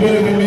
Ahí viene el